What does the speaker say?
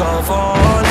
of all